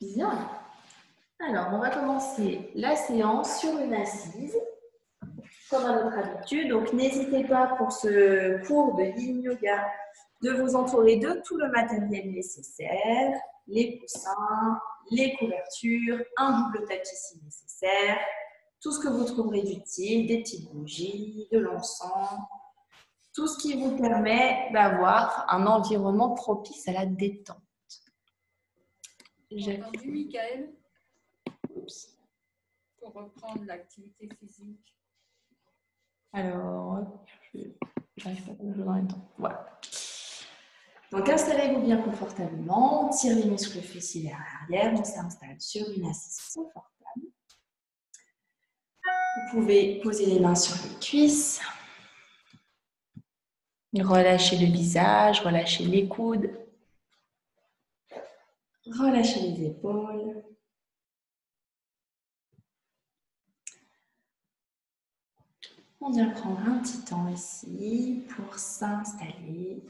Bien. Alors, on va commencer la séance sur une assise, comme à notre habitude. Donc, n'hésitez pas pour ce cours de Yin Yoga de vous entourer de tout le matériel nécessaire, les coussins, les couvertures, un double tapis si nécessaire, tout ce que vous trouverez d'utile, des petites bougies, de l'encens, tout ce qui vous permet d'avoir un environnement propice à la détente. J'ai entendu, Michael Oups. Pour reprendre l'activité physique. Alors, j'arrive pas à en même temps. Voilà. Donc, installez-vous bien confortablement, on tire les muscles fessiers vers l'arrière, on s'installe sur une assise confortable. Vous pouvez poser les mains sur les cuisses, relâchez le visage, relâchez les coudes, relâchez les épaules. On vient prendre un petit temps ici pour s'installer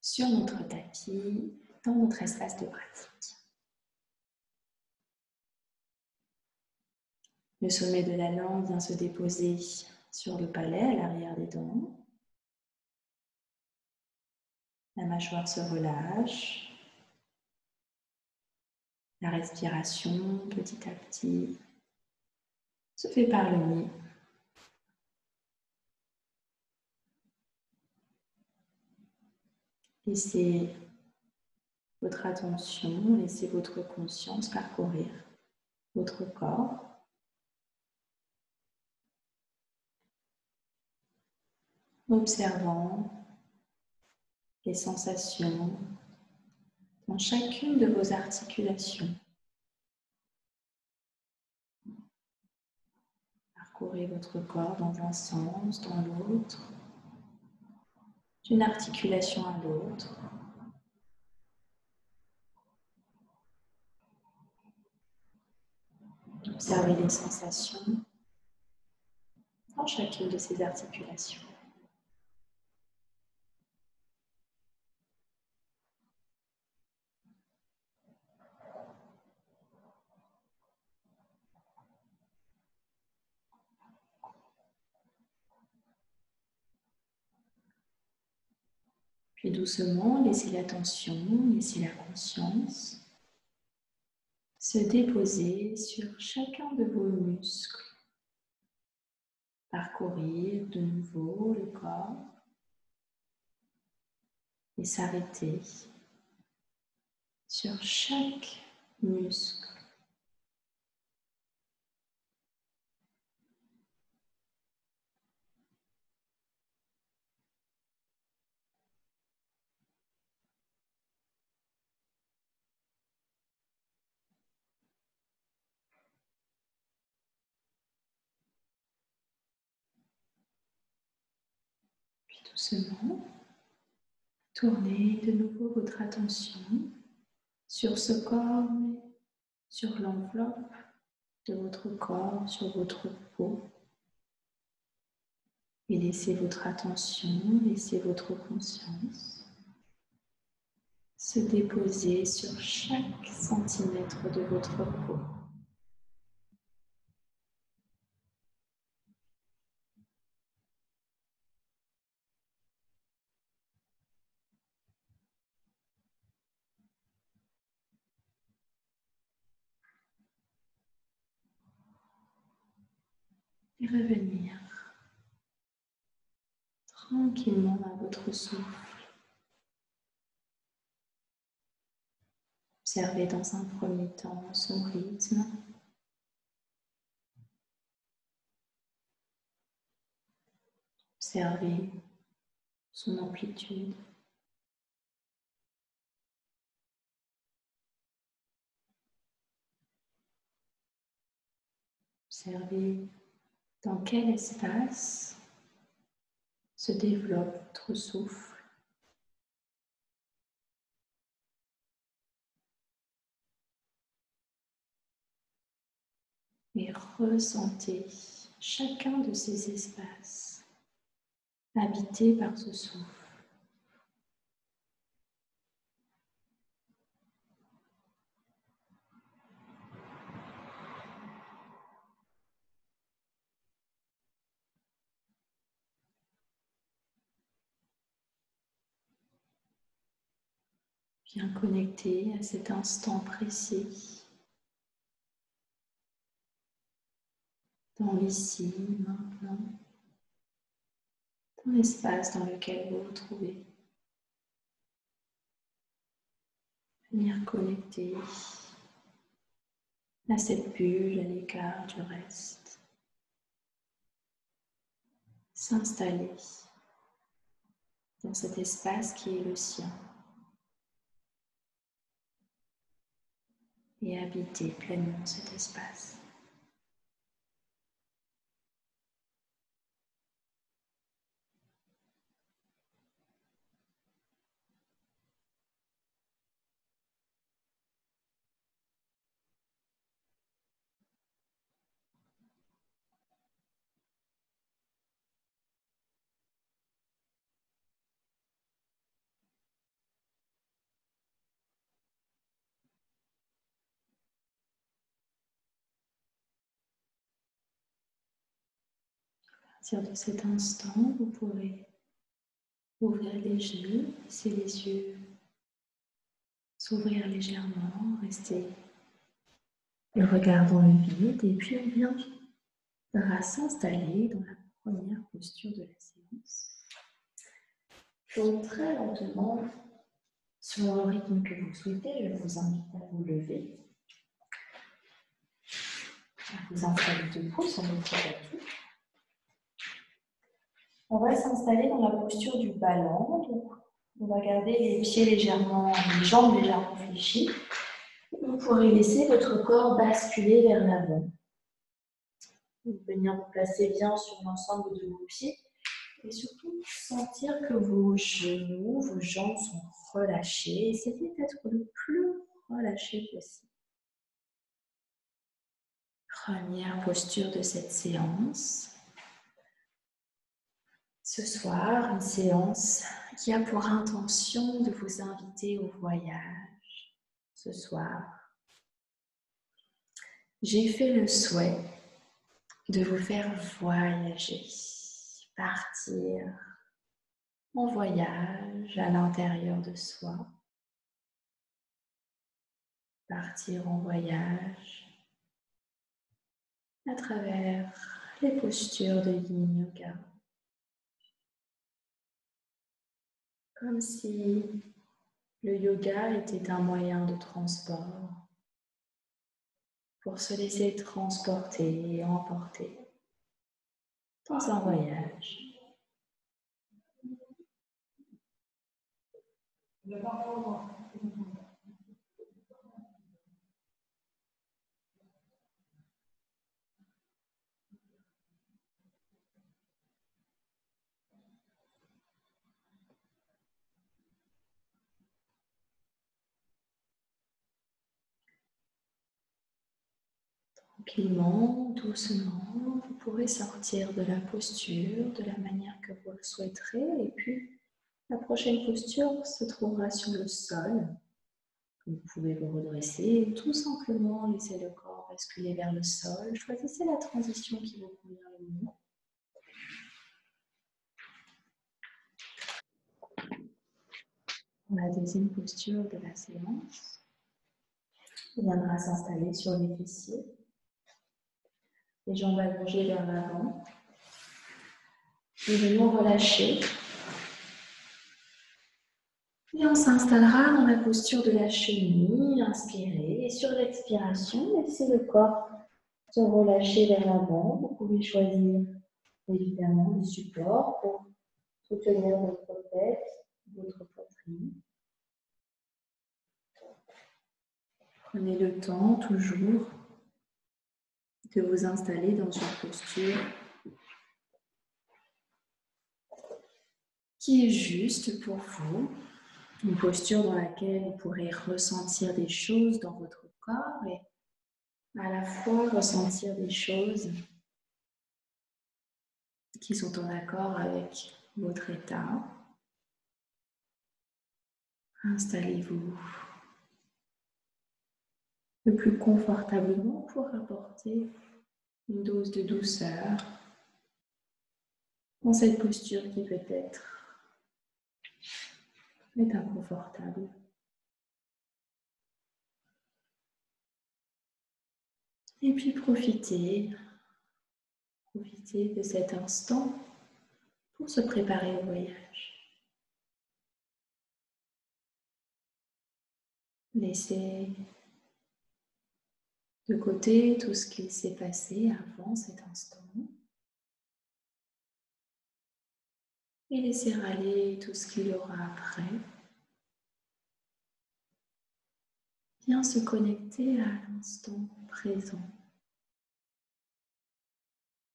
sur notre tapis, dans notre espace de pratique. Le sommet de la langue vient se déposer sur le palais à l'arrière des dents. La mâchoire se relâche. La respiration, petit à petit, se fait par le nez. Laissez votre attention, laissez votre conscience parcourir votre corps. Observant les sensations dans chacune de vos articulations. Parcourez votre corps dans un sens, dans l'autre d'une articulation à l'autre. Observez les sensations dans chacune de ces articulations. Puis doucement, laissez l'attention, laissez la conscience se déposer sur chacun de vos muscles. Parcourir de nouveau le corps et s'arrêter sur chaque muscle. Doucement, tournez de nouveau votre attention sur ce corps, sur l'enveloppe de votre corps, sur votre peau. Et laissez votre attention, laissez votre conscience se déposer sur chaque centimètre de votre peau. et revenir tranquillement à votre souffle. Observez dans un premier temps son rythme. Observez son amplitude. Observez dans quel espace se développe votre souffle? Et ressentez chacun de ces espaces habités par ce souffle. Bien connecté à cet instant précis, dans l'ici, maintenant, dans l'espace dans lequel vous vous trouvez. Venir connecter à cette bulle à l'écart du reste. S'installer dans cet espace qui est le sien. Et habiter pleinement cet espace. Partir de cet instant, vous pourrez ouvrir les yeux, laisser les yeux s'ouvrir légèrement, rester le regard dans le vide et puis on viendra s'installer dans la première posture de la séance. Donc très lentement, selon le rythme que vous souhaitez, je vous invite à vous lever, à vous installer debout sur petit tapis. On va s'installer dans la posture du ballon. On va garder les pieds légèrement, les jambes légèrement fléchies. Vous pourrez laisser votre corps basculer vers l'avant. Venir vous placer bien sur l'ensemble de vos pieds et surtout sentir que vos genoux, vos jambes sont relâchés. Essayez d'être le plus relâché possible. Première posture de cette séance ce soir une séance qui a pour intention de vous inviter au voyage ce soir. J'ai fait le souhait de vous faire voyager, partir en voyage à l'intérieur de soi, partir en voyage à travers les postures de Yin Yoga. Comme si le yoga était un moyen de transport pour se laisser transporter et emporter dans un voyage. Tranquillement, doucement, vous pourrez sortir de la posture de la manière que vous le souhaiterez et puis la prochaine posture se trouvera sur le sol. Vous pouvez vous redresser et tout simplement laisser le corps basculer vers le sol. Choisissez la transition qui vous convient le mieux. la deuxième posture de la séance, viendra s'installer sur les fessiers les jambes allongées vers l'avant. Les genoux relâchés. Et on s'installera dans la posture de la chenille, inspirez. Et sur l'expiration, laissez le corps se relâcher vers l'avant. Vous pouvez choisir évidemment des supports pour soutenir votre tête, votre poitrine. Prenez le temps toujours de vous installer dans une posture qui est juste pour vous, une posture dans laquelle vous pourrez ressentir des choses dans votre corps et à la fois ressentir des choses qui sont en accord avec votre état. Installez-vous le plus confortablement pour apporter une dose de douceur dans cette posture qui peut-être est inconfortable. Et puis profitez, profitez de cet instant pour se préparer au voyage. Laissez de côté tout ce qui s'est passé avant cet instant. Et laissez aller tout ce qu'il y aura après. Viens se connecter à l'instant présent.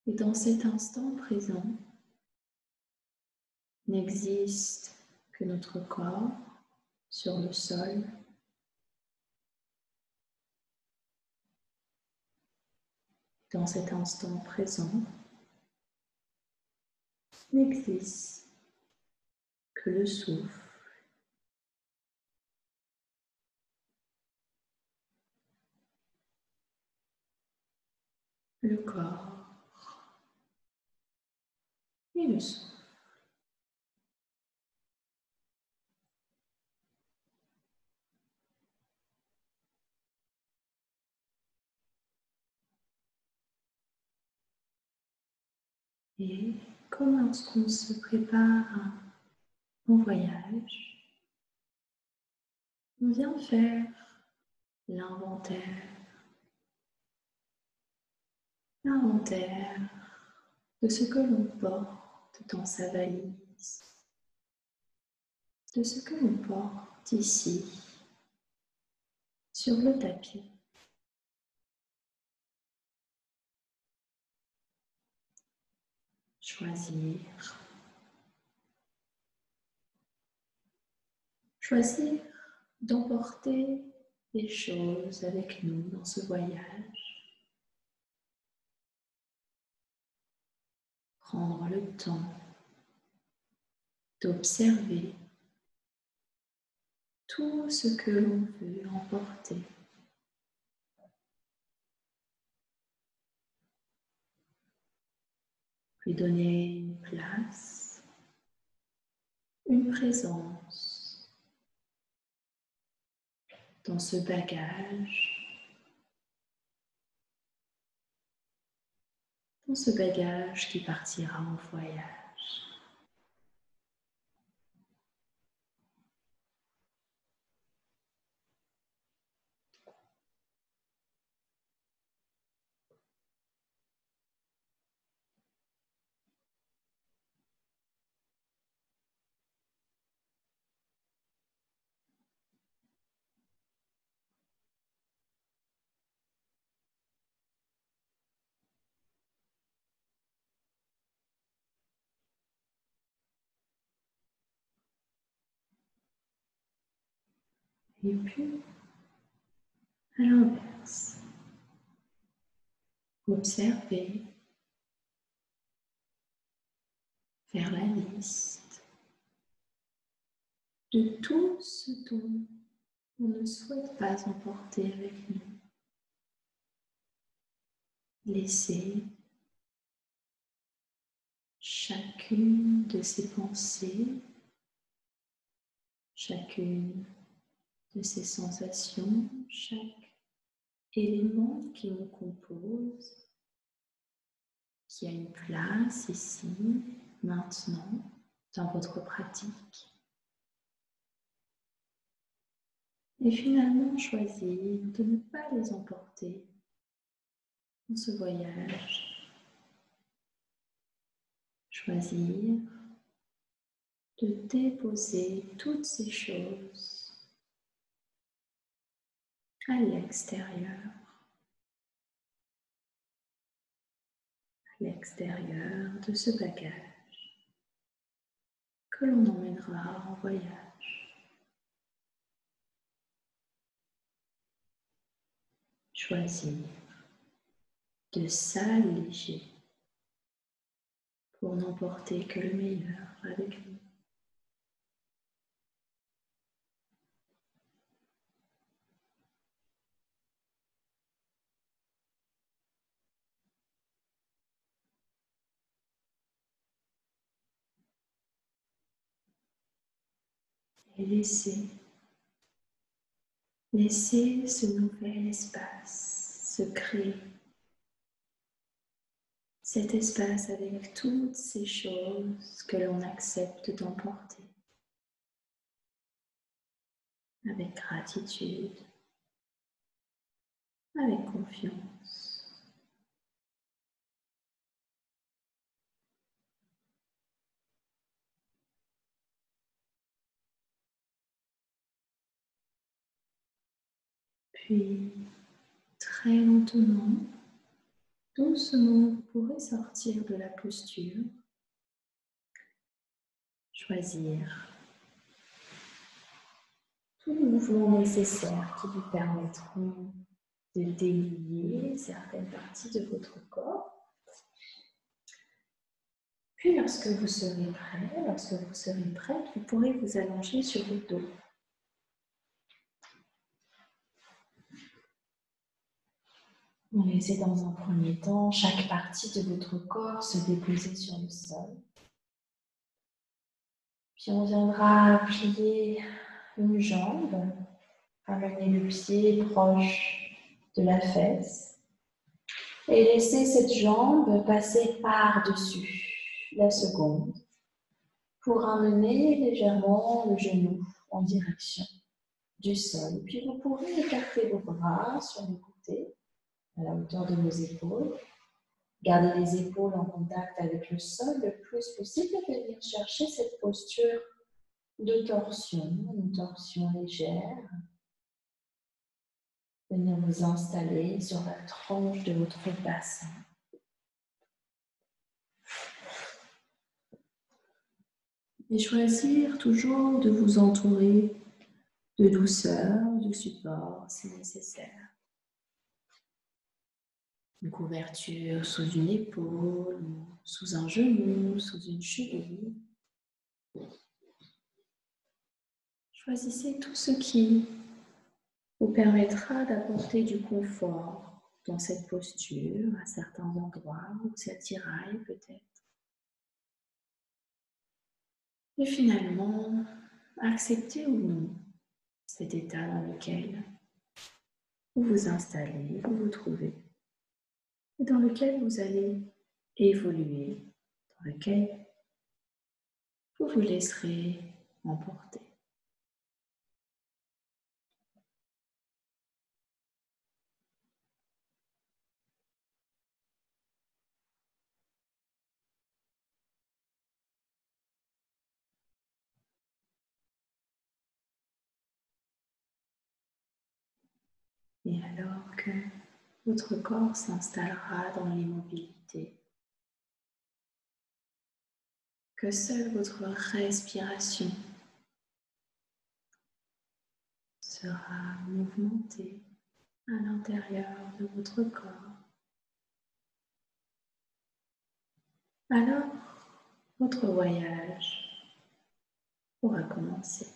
Et dans cet instant présent, n'existe que notre corps sur le sol. Dans cet instant présent, n'existe que le souffle. le corps et le souffle. Et comme lorsqu'on se prépare en voyage, on vient faire l'inventaire. L'inventaire de ce que l'on porte dans sa valise, de ce que l'on porte ici, sur le tapis. Choisir. Choisir d'emporter des choses avec nous dans ce voyage. Prendre le temps d'observer tout ce que l'on veut emporter. Lui donner une place, une présence dans ce bagage, dans ce bagage qui partira en voyage. Et puis, à l'inverse, observez, faire la liste de tout ce dont on ne souhaite pas emporter avec nous. Laissez chacune de ces pensées, chacune de ces sensations, chaque élément qui nous compose, qui a une place ici, maintenant, dans votre pratique. Et finalement choisir de ne pas les emporter dans ce voyage. Choisir de déposer toutes ces choses à l'extérieur, à l'extérieur de ce bagage que l'on emmènera en voyage. Choisir de s'alléger pour n'emporter que le meilleur avec nous. et laissez, laissez ce nouvel espace se créer. Cet espace avec toutes ces choses que l'on accepte d'emporter avec gratitude, avec confiance. Puis, très lentement, doucement, vous pourrez sortir de la posture, choisir tous les mouvements nécessaires qui vous permettront de délier certaines parties de votre corps. Puis lorsque vous serez prêt, lorsque vous serez prête, vous pourrez vous allonger sur le dos. Laissez dans un premier temps chaque partie de votre corps se déposer sur le sol. Puis on viendra plier une jambe, amener le pied proche de la fesse et laisser cette jambe passer par-dessus la seconde pour amener légèrement le genou en direction du sol. Puis vous pourrez écarter vos bras sur les côtés à la hauteur de vos épaules. Gardez les épaules en contact avec le sol le plus possible et venir chercher cette posture de torsion, une torsion légère. Venir vous installer sur la tranche de votre bassin. Et choisir toujours de vous entourer de douceur, de support si nécessaire une couverture sous une épaule, sous un genou, sous une cheville. Choisissez tout ce qui vous permettra d'apporter du confort dans cette posture à certains endroits où ça tiraille peut-être. Et finalement, acceptez ou non cet état dans lequel vous vous installez, vous vous trouvez dans lequel vous allez évoluer, dans lequel vous vous laisserez emporter. Et alors que votre corps s'installera dans l'immobilité. Que seule votre respiration sera mouvementée à l'intérieur de votre corps. Alors, votre voyage pourra commencer.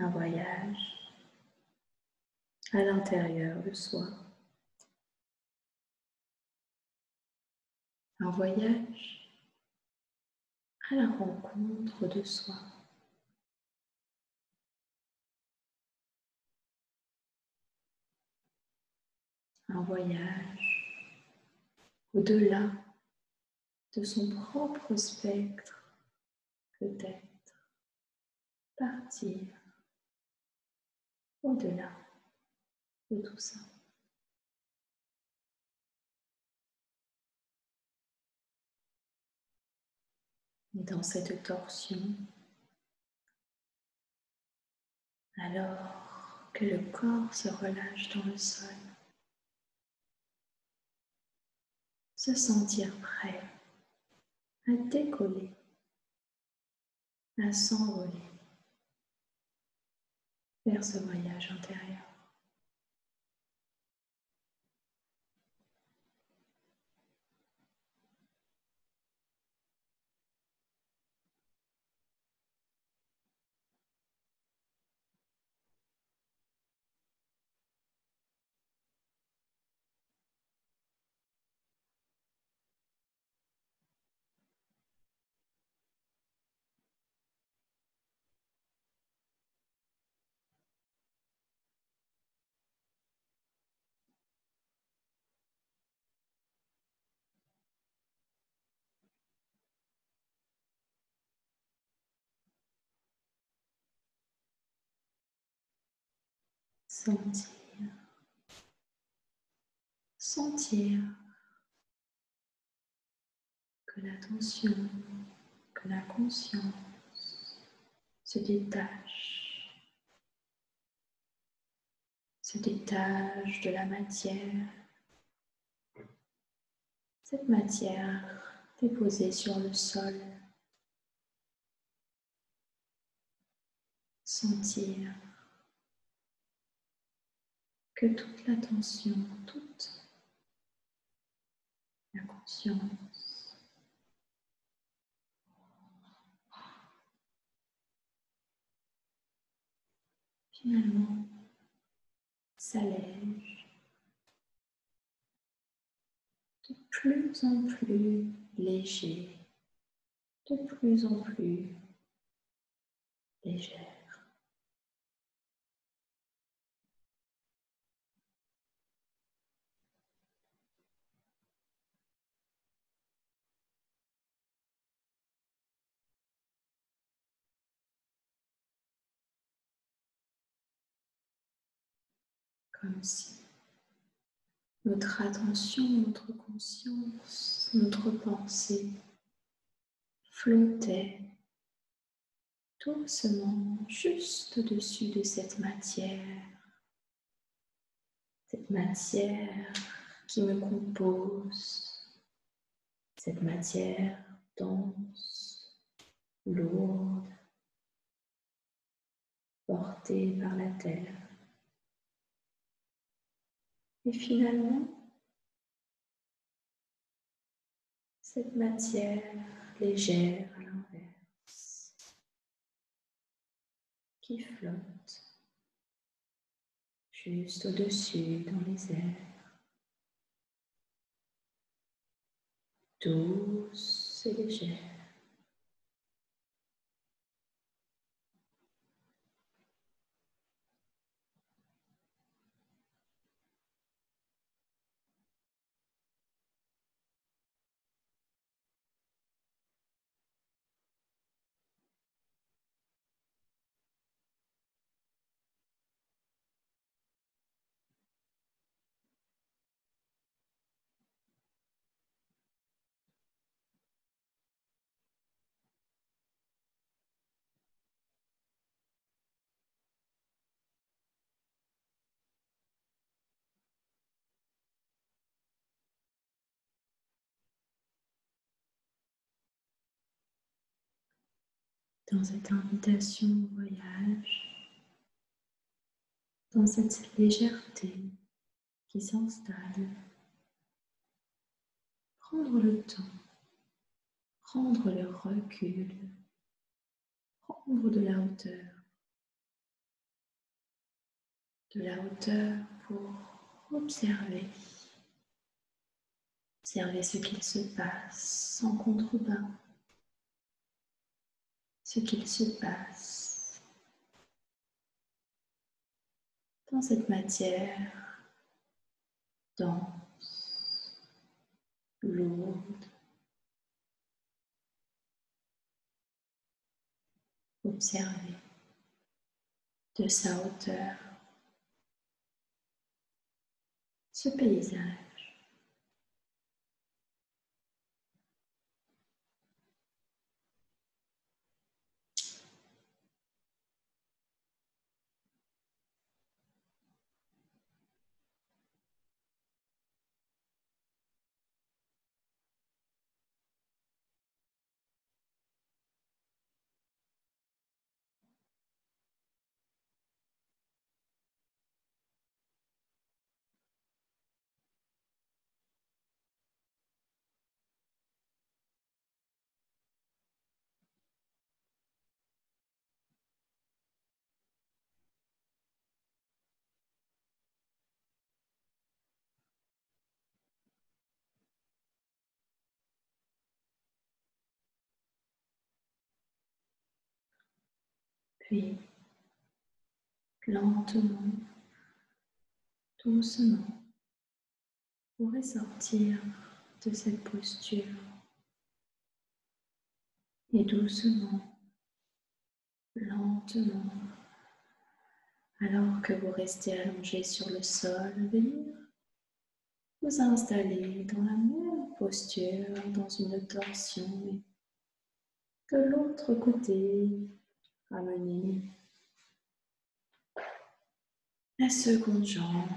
Un voyage à l'intérieur de soi. Un voyage à la rencontre de soi. Un voyage au-delà de son propre spectre, peut-être partir au-delà de tout ça. Et dans cette torsion, alors que le corps se relâche dans le sol, se sentir prêt à décoller, à s'envoler vers ce voyage intérieur. Sentir, sentir que l'attention, que la conscience se détache, se détache de la matière, cette matière déposée sur le sol. Sentir que toute l'attention, toute la conscience finalement s'allège de plus en plus léger, de plus en plus légère. Comme si notre attention, notre conscience, notre pensée flottait doucement juste au-dessus de cette matière, cette matière qui me compose, cette matière dense, lourde, portée par la terre. Et finalement, cette matière légère à l'inverse qui flotte juste au-dessus dans les airs, douce et légère. Dans cette invitation au voyage, dans cette légèreté qui s'installe. Prendre le temps, prendre le recul, prendre de la hauteur. De la hauteur pour observer. Observer ce qu'il se passe sans contrebas ce qu'il se passe dans cette matière dense, lourde. Observez de sa hauteur ce paysage. Puis, lentement, doucement, vous pourrez sortir de cette posture et doucement, lentement, Alors que vous restez allongé sur le sol, venir vous installer dans la même posture, dans une torsion. de l'autre côté, ramener la seconde jambe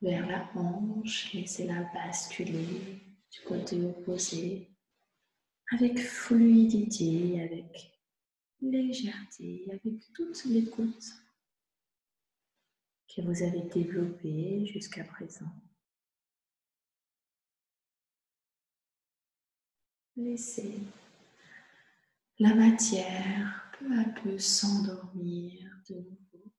vers la hanche, laissez-la basculer du côté opposé avec fluidité, avec légèreté, avec toute l'écoute que vous avez développée jusqu'à présent. Laissez la matière peu à peu s'endormir de nouveau.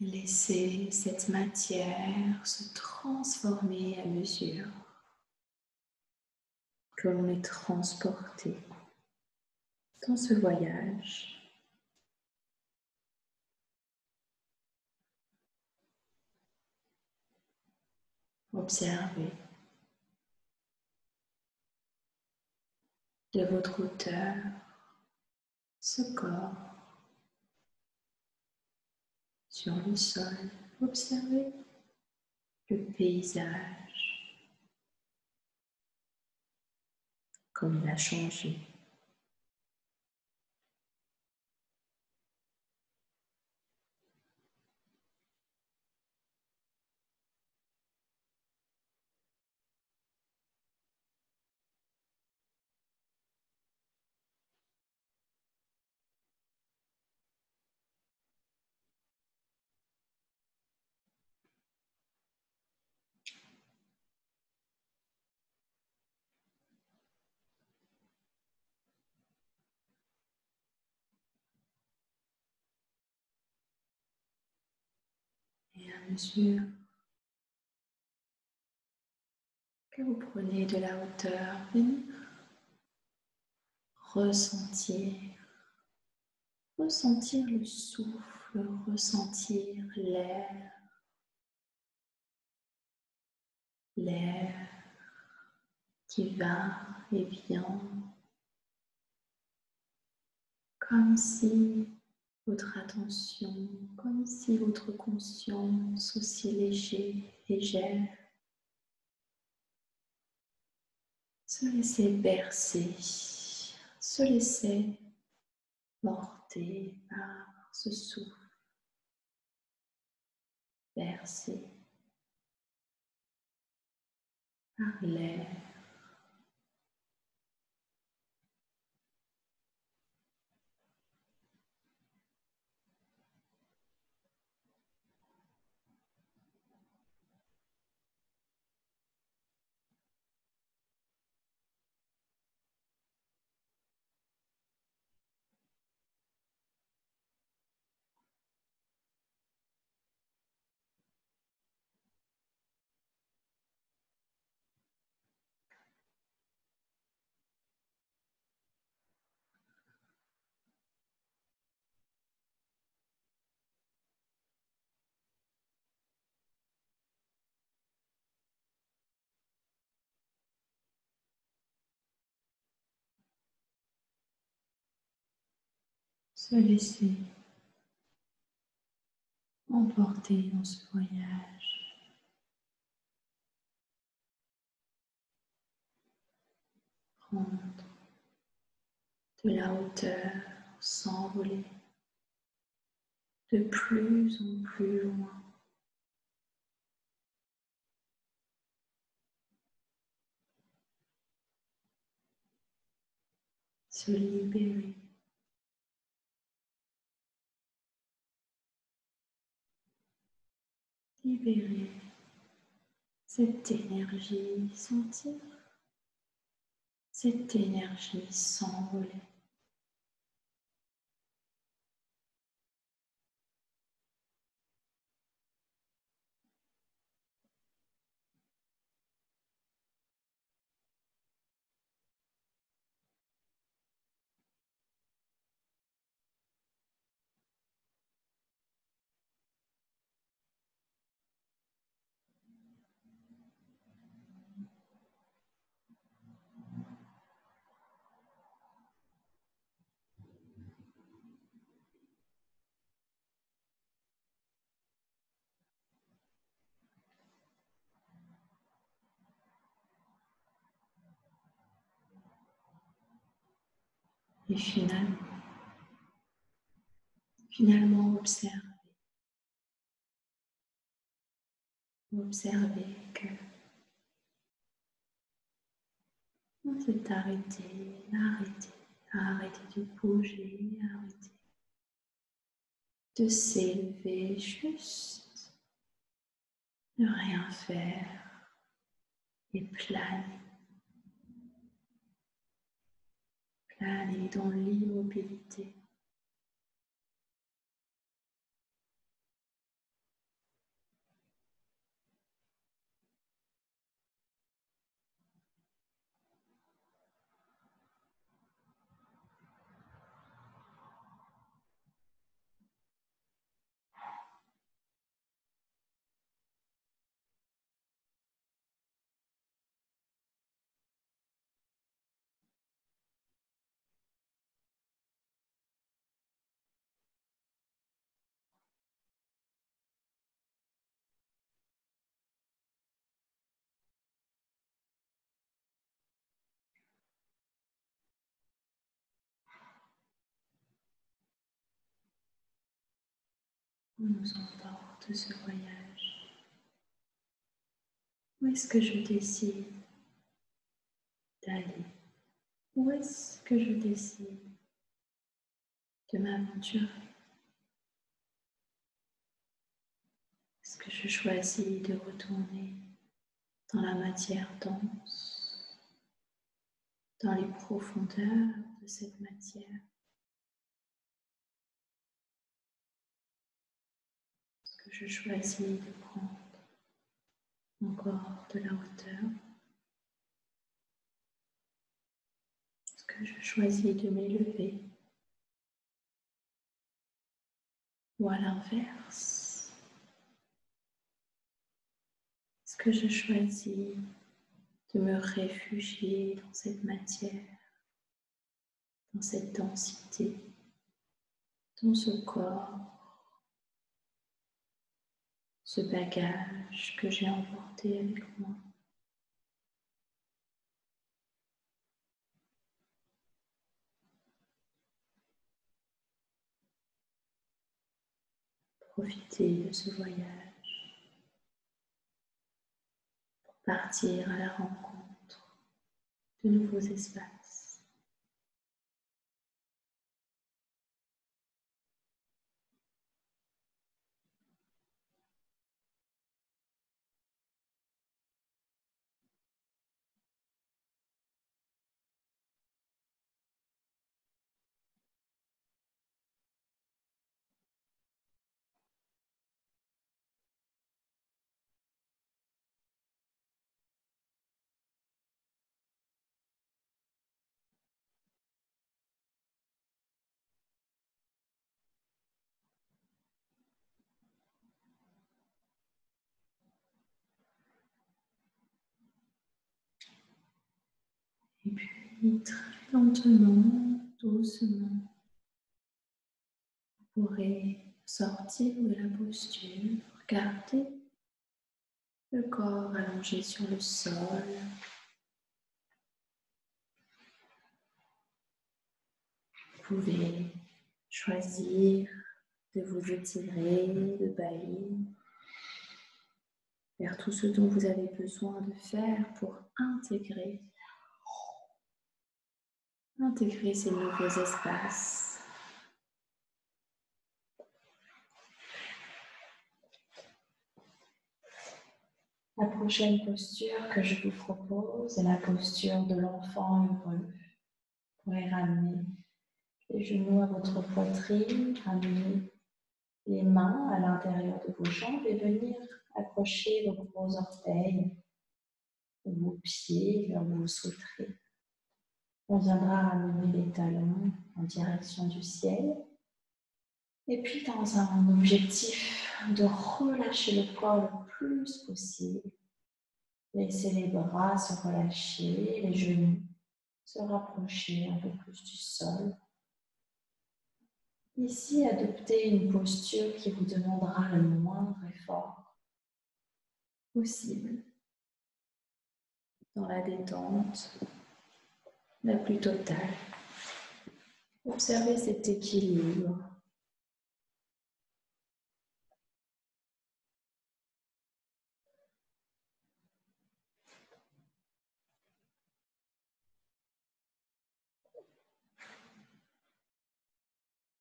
Laissez cette matière se transformer à mesure que l'on est transporté dans ce voyage. Observez de votre hauteur ce corps sur le sol. Observez le paysage, comme il a changé. Et que vous prenez de la hauteur, venir ressentir, ressentir le souffle, ressentir l'air, l'air qui va et vient, comme si votre attention comme si votre conscience aussi léger, légère, se laissait bercer, se laissait porter par ce souffle, bercer par l'air. Se laisser emporter dans ce voyage. Prendre de la hauteur, s'envoler de plus en plus loin. Se libérer. Libérer cette énergie, sentir cette énergie s'envoler. Finalement, finalement observez. Observez que on s'est arrêté, arrêté, arrêté de bouger, arrêté de s'élever juste, ne rien faire et planer. Planer dans l'immobilité. Où nous emporte ce voyage. Où est-ce que je décide d'aller? Où est-ce que je décide de m'aventurer? Est-ce que je choisis de retourner dans la matière dense, dans les profondeurs de cette matière? Je choisis de prendre encore de la hauteur. Est-ce que je choisis de m'élever. Ou à l'inverse. Est-ce que je choisis de me réfugier dans cette matière, dans cette densité, dans ce corps ce bagage que j'ai emporté avec moi. Profiter de ce voyage pour partir à la rencontre de nouveaux espaces. Et puis très lentement, doucement, vous pourrez sortir de la posture, regarder le corps allongé sur le sol. Vous pouvez choisir de vous étirer, de bailler, faire tout ce dont vous avez besoin de faire pour intégrer intégrer ces nouveaux espaces. La prochaine posture que je vous propose est la posture de l'enfant heureux. Vous pourrez ramener les genoux à votre poitrine, ramener les mains à l'intérieur de vos jambes et venir accrocher vos gros orteils vos pieds vers vous souhaiterez. On viendra ramener les talons en direction du ciel. Et puis dans un objectif de relâcher le corps le plus possible, laissez les bras se relâcher, les genoux se rapprocher un peu plus du sol. Ici, adoptez une posture qui vous demandera le moindre effort possible dans la détente la plus totale. Observez cet équilibre.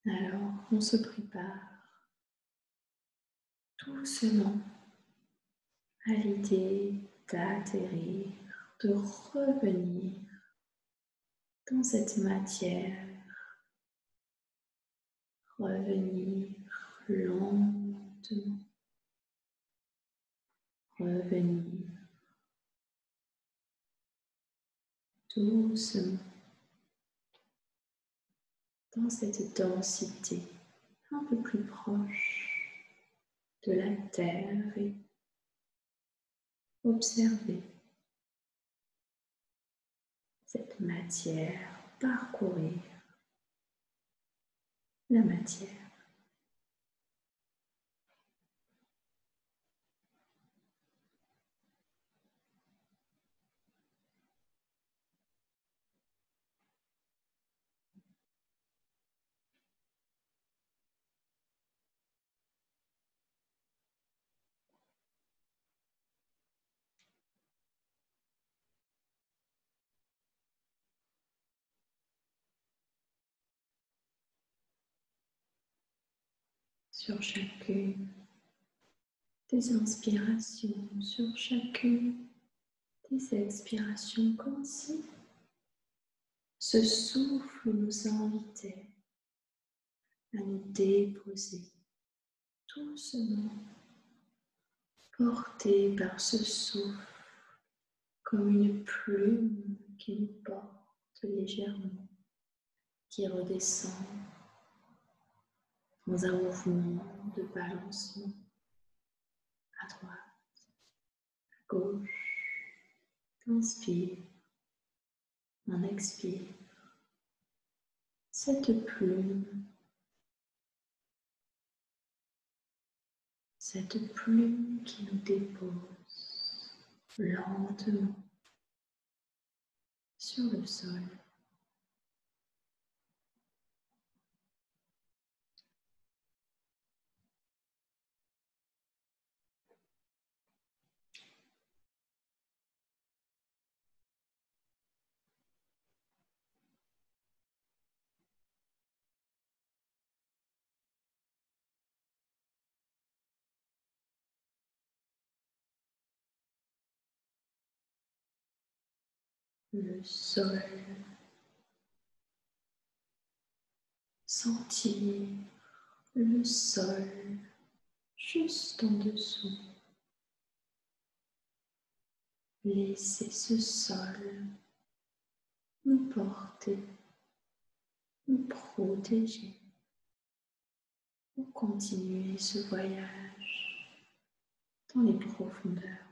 Alors, on se prépare doucement à l'idée d'atterrir, de revenir dans cette matière, revenir lentement, revenir doucement dans cette densité un peu plus proche de la terre et observer cette matière parcourir la matière. Sur chacune des inspirations, sur chacune des expirations, comme si ce souffle nous invitait à nous déposer doucement, porté par ce souffle comme une plume qui nous porte légèrement, qui redescend dans un mouvement de balancement à droite, à gauche. Inspire, on expire. Cette plume, cette plume qui nous dépose lentement sur le sol. Le sol, sentir le sol juste en dessous. Laissez ce sol nous porter, nous protéger pour continuer ce voyage dans les profondeurs.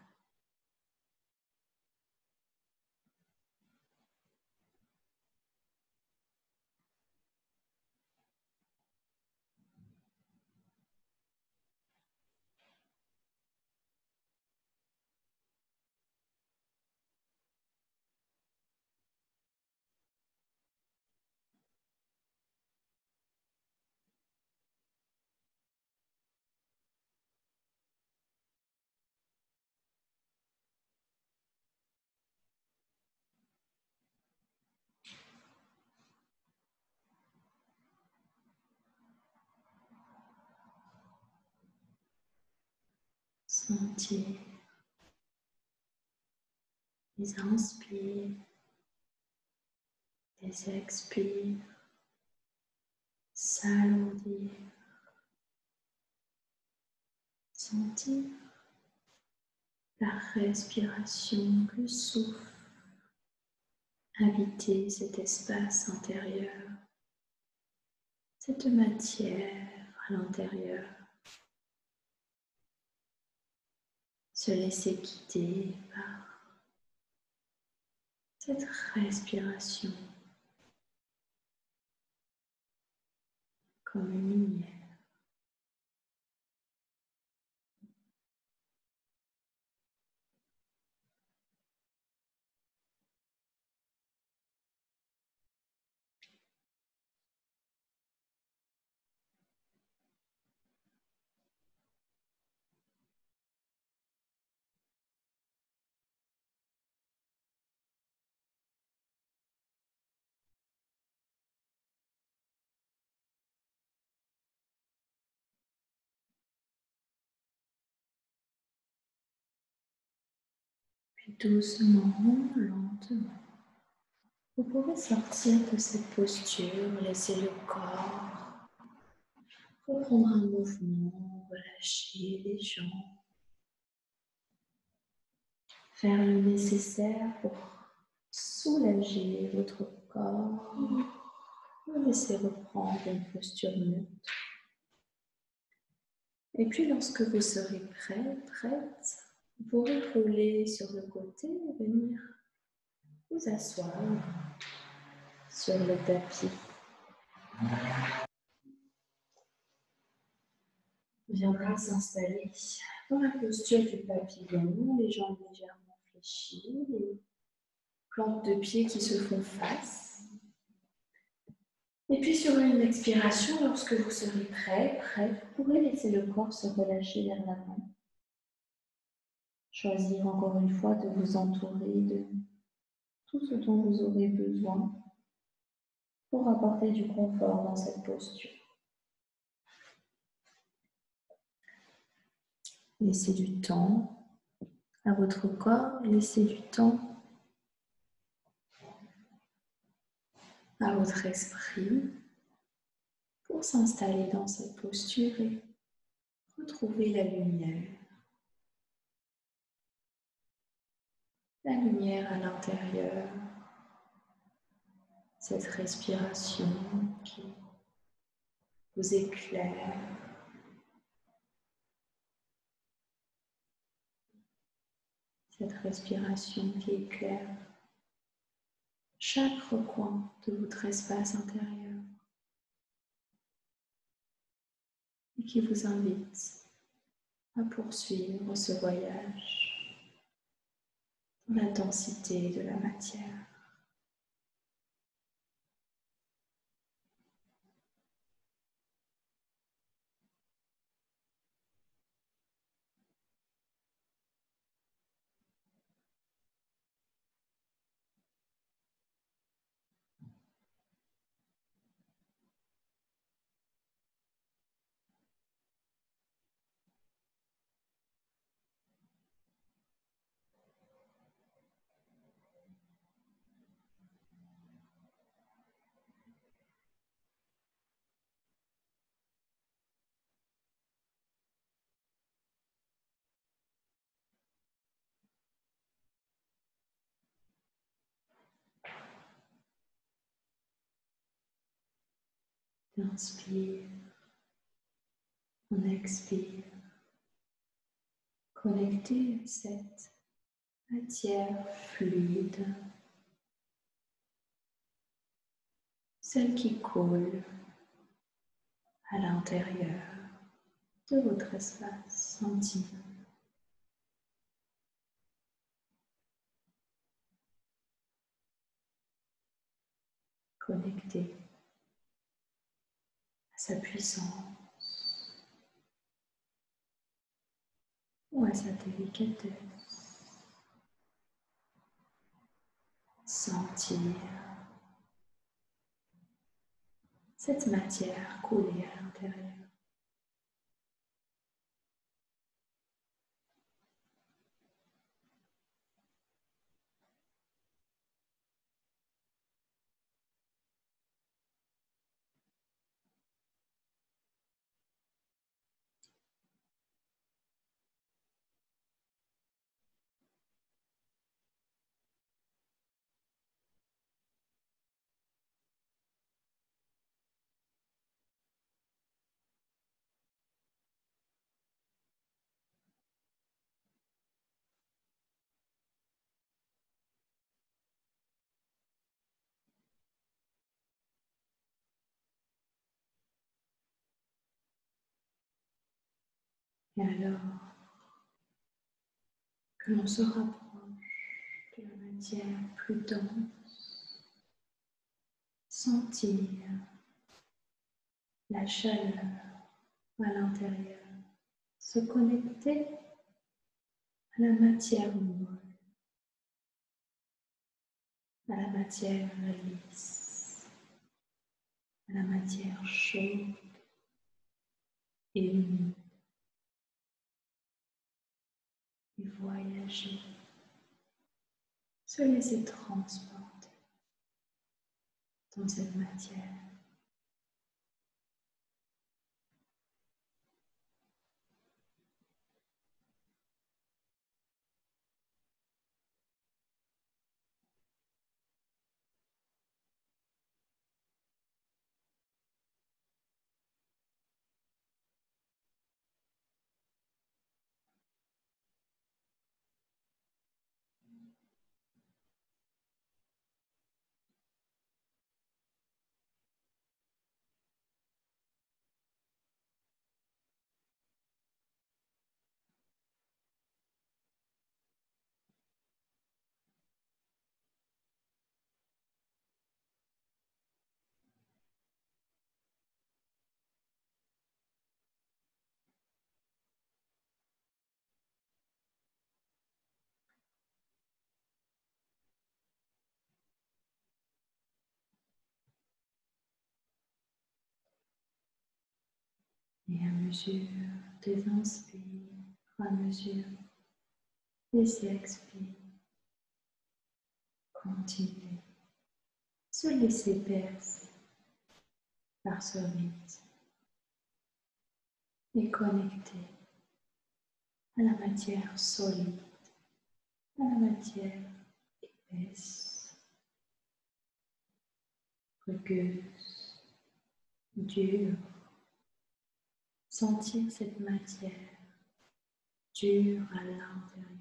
Sentir. Les inspires, les expires s'alourdir, sentir la respiration, le souffle, inviter cet espace intérieur, cette matière à l'intérieur. Se laisser guider par cette respiration comme une lumière. Doucement, lentement, vous pouvez sortir de cette posture, laisser le corps reprendre un mouvement, relâcher les jambes, faire le nécessaire pour soulager votre corps, vous laisser reprendre une posture neutre. Et puis lorsque vous serez prêt, prête, vous pourrez rouler sur le côté et venir vous asseoir sur le tapis. Viendra s'installer dans la posture du papillon, les jambes légèrement fléchies, les plantes de pied qui se font face. Et puis sur une expiration, lorsque vous serez prêt, prêt, vous pourrez laisser le corps se relâcher vers l'avant. Choisir encore une fois de vous entourer de tout ce dont vous aurez besoin pour apporter du confort dans cette posture. Laissez du temps à votre corps, laissez du temps à votre esprit pour s'installer dans cette posture et retrouver la lumière. La lumière à l'intérieur, cette respiration qui vous éclaire. Cette respiration qui éclaire chaque recoin de votre espace intérieur. Et qui vous invite à poursuivre ce voyage la densité de la matière. Inspire, on expire. Connectez cette matière fluide, celle qui coule à l'intérieur de votre espace intime. Connectez sa puissance ou à sa délicatesse. Sentir cette matière couler à l'intérieur. Et alors que l'on se rapproche de la matière plus dense, sentir la chaleur à l'intérieur se connecter à la matière molle, à la matière lisse, à la matière chaude et humide. voyager, se laisser transporter dans cette matière. Et à mesure des inspires, à mesure des expires, continuez. Se laisser percer par ce rythme. Et connecter à la matière solide, à la matière épaisse, rugueuse, dure sentir cette matière dure à l'intérieur.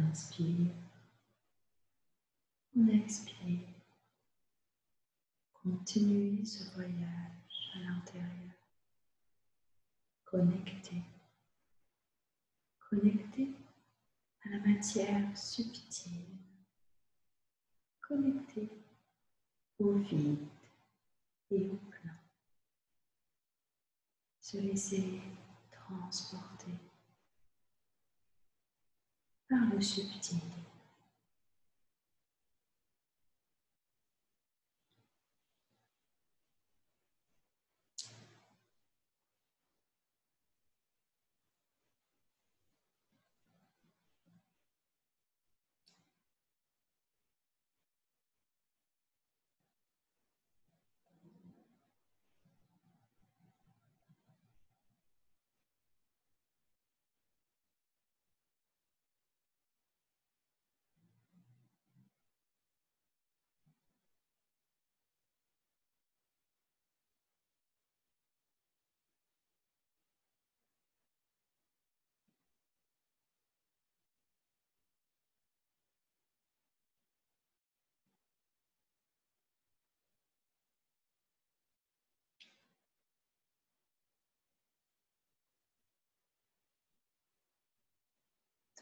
Inspire. On expire. Continuez ce voyage à l'intérieur. Connecté. Connecté à la matière subtile. Connecté au vide et au plein. Se laisser transporter par le subtil.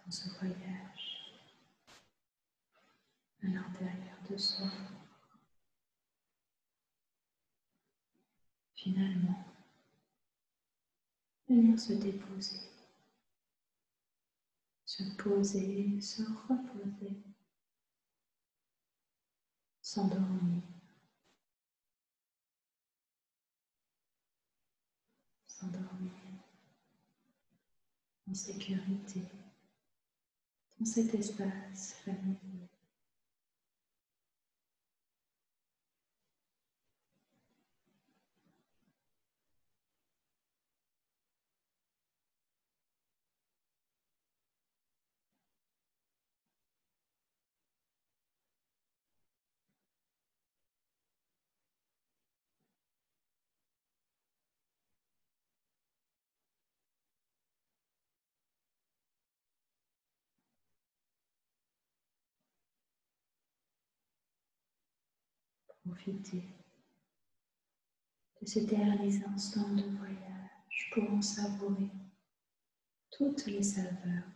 Dans ce voyage à l'intérieur de soi. Finalement, venir se déposer, se poser, se reposer, s'endormir. s'endormir en sécurité dans cet espace familier. Profitez de ces derniers instants de voyage pour en savourer toutes les saveurs.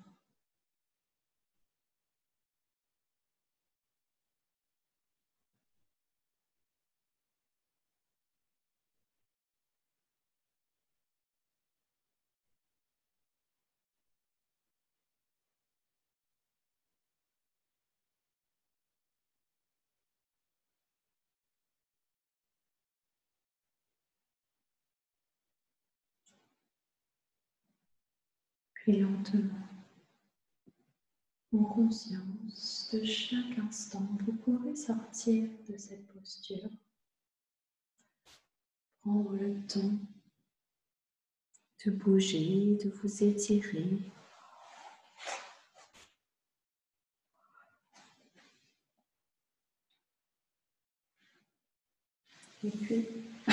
Puis lentement, en conscience de chaque instant, vous pourrez sortir de cette posture, prendre le temps de bouger, de vous étirer. Et puis,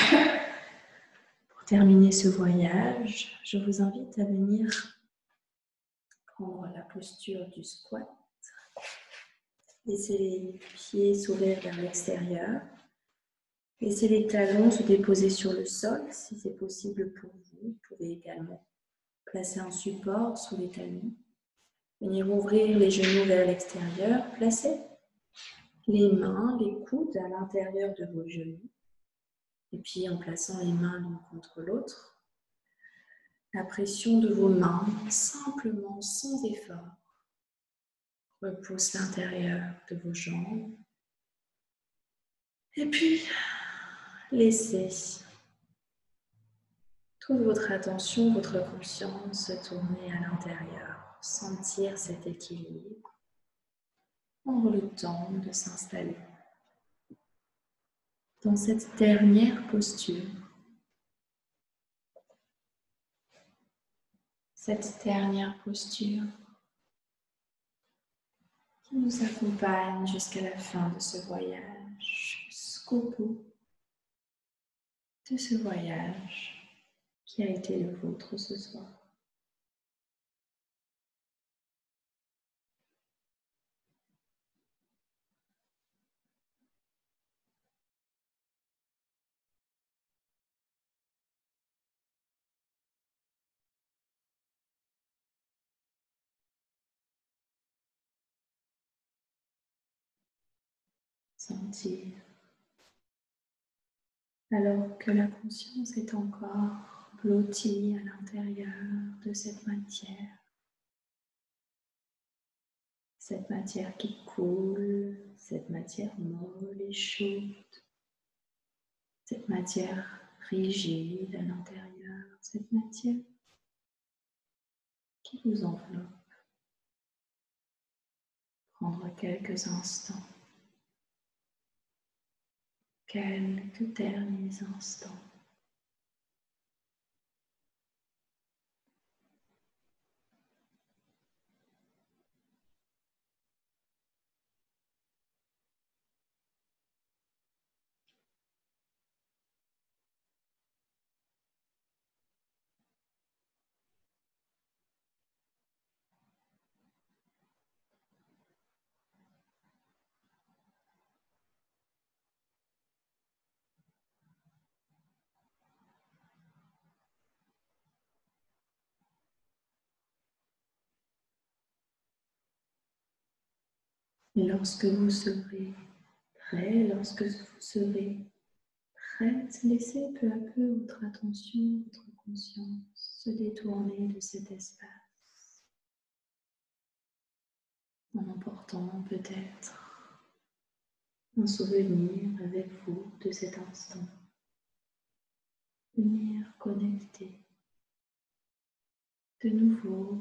pour terminer ce voyage, je vous invite à venir prendre la posture du squat. Laissez les pieds s'ouvrir vers l'extérieur. Laissez les talons se déposer sur le sol si c'est possible pour vous. Vous pouvez également placer un support sous les talons. Venir ouvrir les genoux vers l'extérieur. Placez les mains, les coudes à l'intérieur de vos genoux. Et puis en plaçant les mains l'une contre l'autre, la pression de vos mains simplement sans effort repousse l'intérieur de vos jambes. Et puis, laissez toute votre attention, votre conscience se tourner à l'intérieur, sentir cet équilibre, prendre le temps de s'installer dans cette dernière posture cette dernière posture qui nous accompagne jusqu'à la fin de ce voyage, jusqu'au bout de ce voyage qui a été le vôtre ce soir. Alors que la conscience est encore blottie à l'intérieur de cette matière. Cette matière qui coule, cette matière molle et chaude, cette matière rigide à l'intérieur, cette matière qui vous enveloppe. Prendre quelques instants quelques derniers instants. Et lorsque vous serez prêt, lorsque vous serez prête, laissez peu à peu votre attention, votre conscience se détourner de cet espace en emportant peut-être un souvenir avec vous de cet instant. Venir connecter de nouveau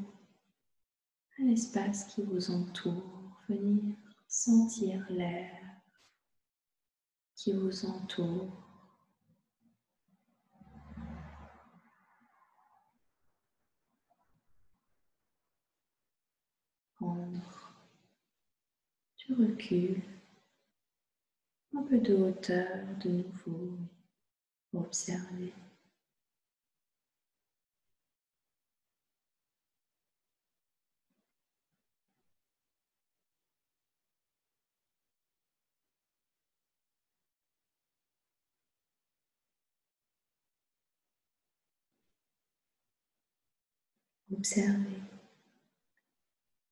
à l'espace qui vous entoure, venir sentir l'air qui vous entoure. Prendre du recul, un peu de hauteur de nouveau, observer. Observez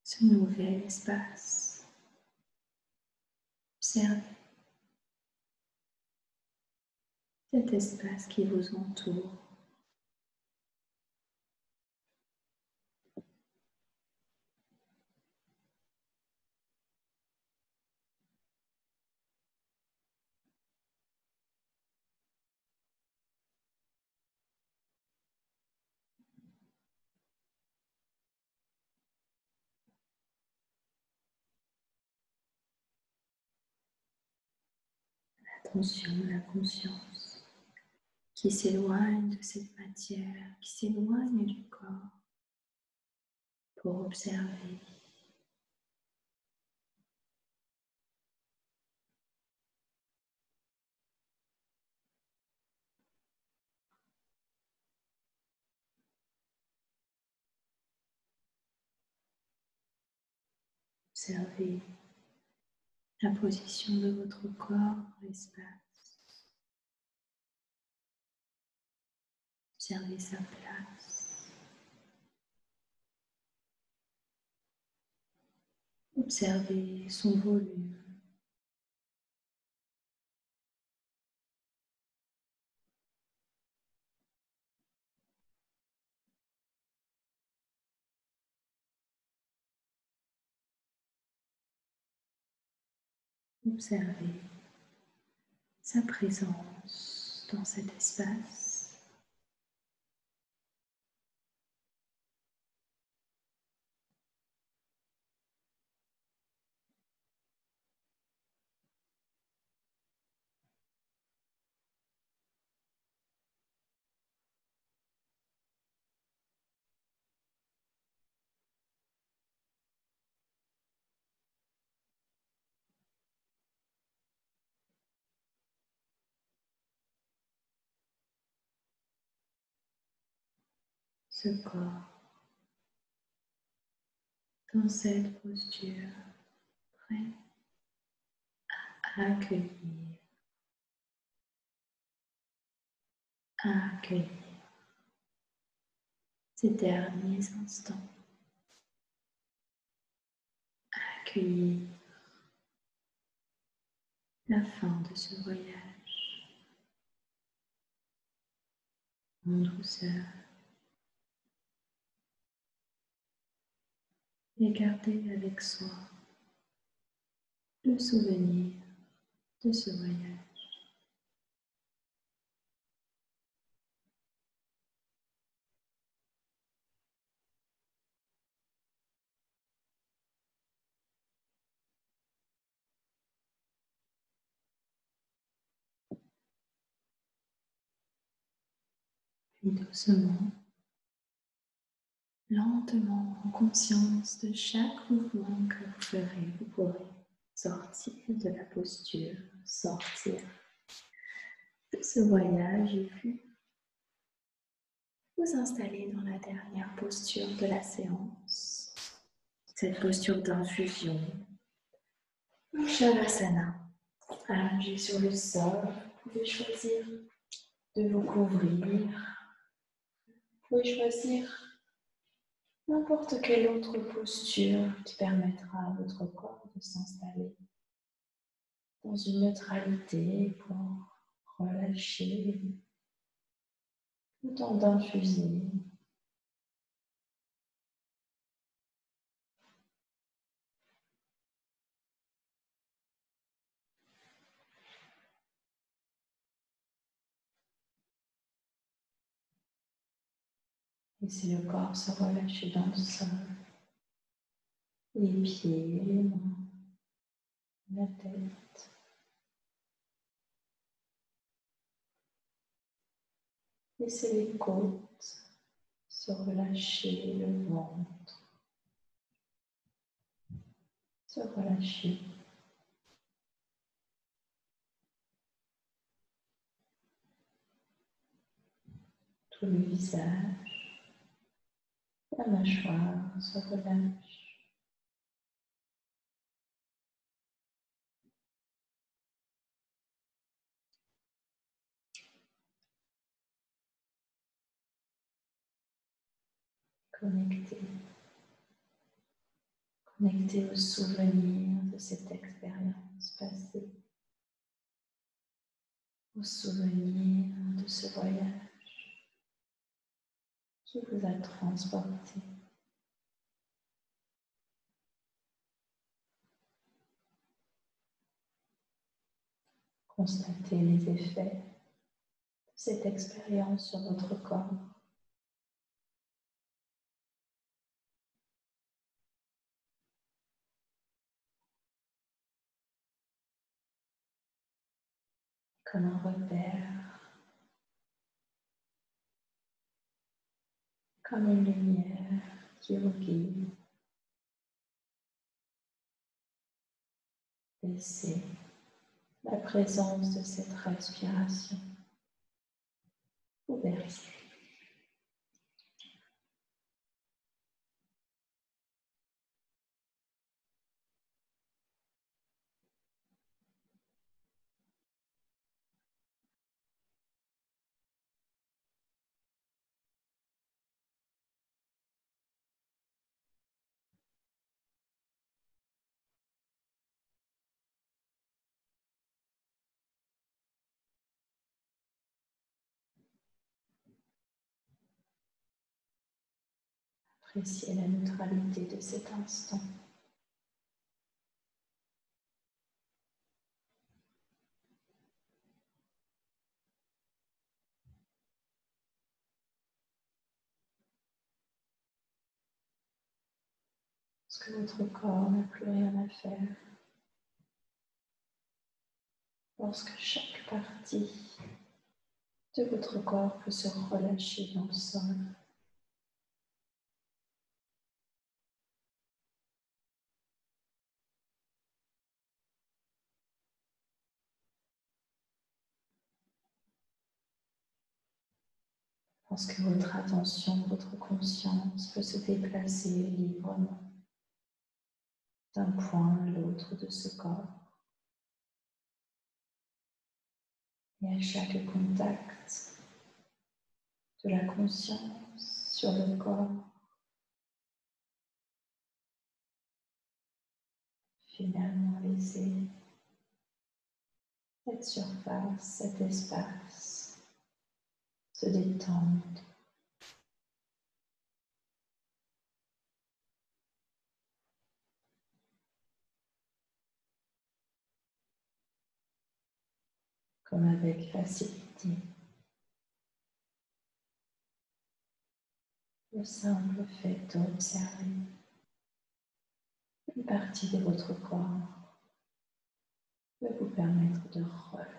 ce nouvel espace. Observez cet espace qui vous entoure. La conscience qui s'éloigne de cette matière, qui s'éloigne du corps pour observer. Observez la position de votre corps l'espace. Observez sa place. Observez son volume. Observez sa présence dans cet espace. Ce corps dans cette posture, prêt à accueillir, à accueillir ces derniers instants, à accueillir la fin de ce voyage en douceur. Et garder avec soi le souvenir de ce voyage. Doucement, lentement en conscience de chaque mouvement que vous ferez, vous pourrez sortir de la posture, sortir de ce voyage et vous installer dans la dernière posture de la séance, cette posture d'infusion, Shavasana. Allongé sur le sol, vous pouvez choisir de vous couvrir, vous pouvez choisir n'importe quelle autre posture qui permettra à votre corps de s'installer dans une neutralité pour relâcher le temps d'infuser. Laissez le corps se relâcher dans le sol. Les pieds, les mains, la tête. Laissez les côtes se relâcher, le ventre se relâcher. Tout le visage, la mâchoire se relâche. connecté, connecté aux souvenirs de cette expérience passée, aux souvenirs de ce voyage qui vous a transporté. Constatez les effets de cette expérience sur votre corps. comme un repère, comme une lumière qui vous guide. Laissez la présence de cette respiration vous bercer. La neutralité de cet instant. Parce que votre corps n'a plus rien à faire. Lorsque chaque partie de votre corps peut se relâcher dans le sol. Que votre attention, votre conscience peut se déplacer librement d'un point à l'autre de ce corps. Et à chaque contact de la conscience sur le corps, finalement laisser cette surface, cet espace se détendre. Comme avec facilité. Le simple fait d'observer une partie de votre corps peut vous permettre de relâcher.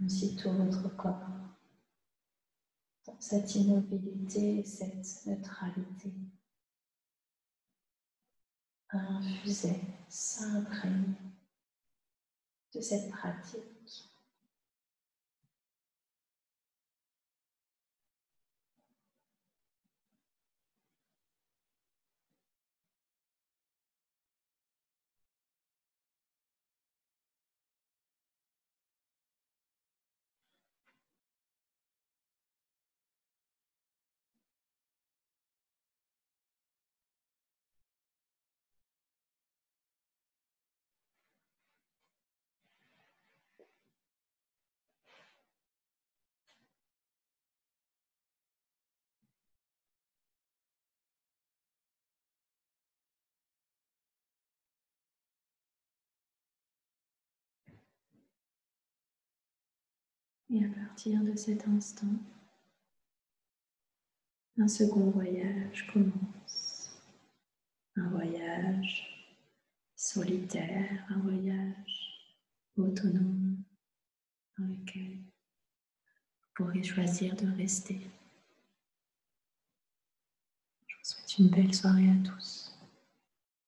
Comme si tout votre corps, dans cette immobilité, cette neutralité, infusait, s'imprégnait de cette pratique. Et à partir de cet instant, un second voyage commence. Un voyage solitaire, un voyage autonome dans lequel vous pourrez choisir de rester. Je vous souhaite une belle soirée à tous.